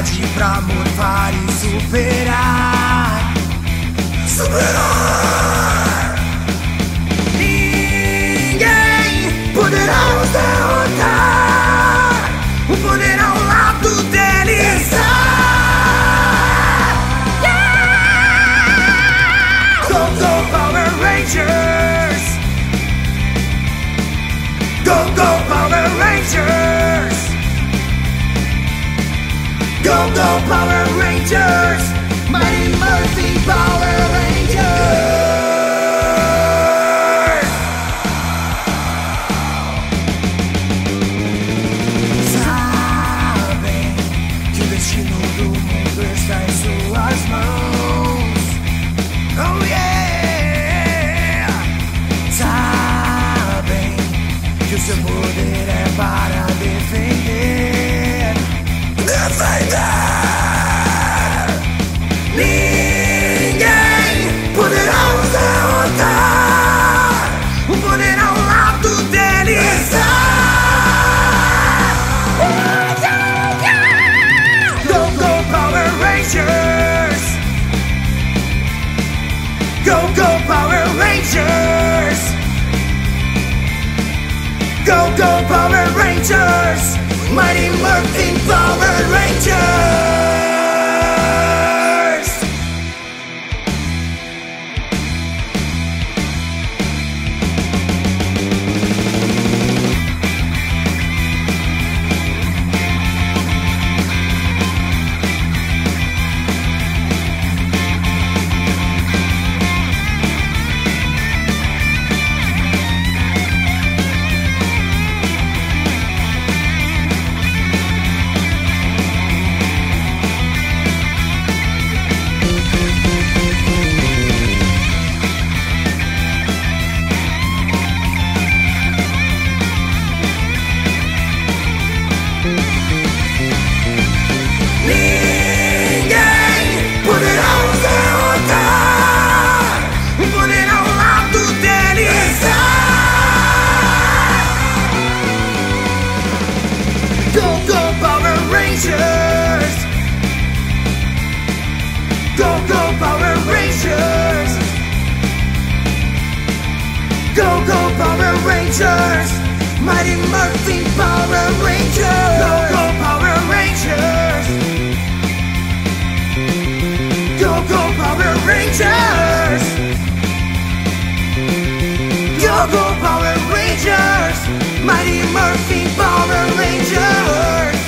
lutar e superar. Superar! Ninguém poderá nos derrotar. O poder ao lado dele está. Go, go, Power Rangers! Go, go, Power Rangers! Power Rangers! Mighty Murphy Power Rangers! Sabem que o destino do mundo está em suas mãos. Oh yeah! Sabem que o seu poder é para defender. Go, Power Rangers! Mighty Morphin Power Rangers! Rangers! Mighty Murphy Power Rangers! Go, go, Power Rangers! Go, go, Power Rangers! Go, go, Power Rangers! Mighty Murphy Power Rangers!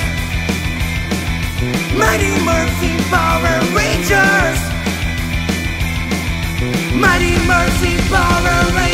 Mighty Murphy Power Rangers! Mighty Murphy Power Rangers!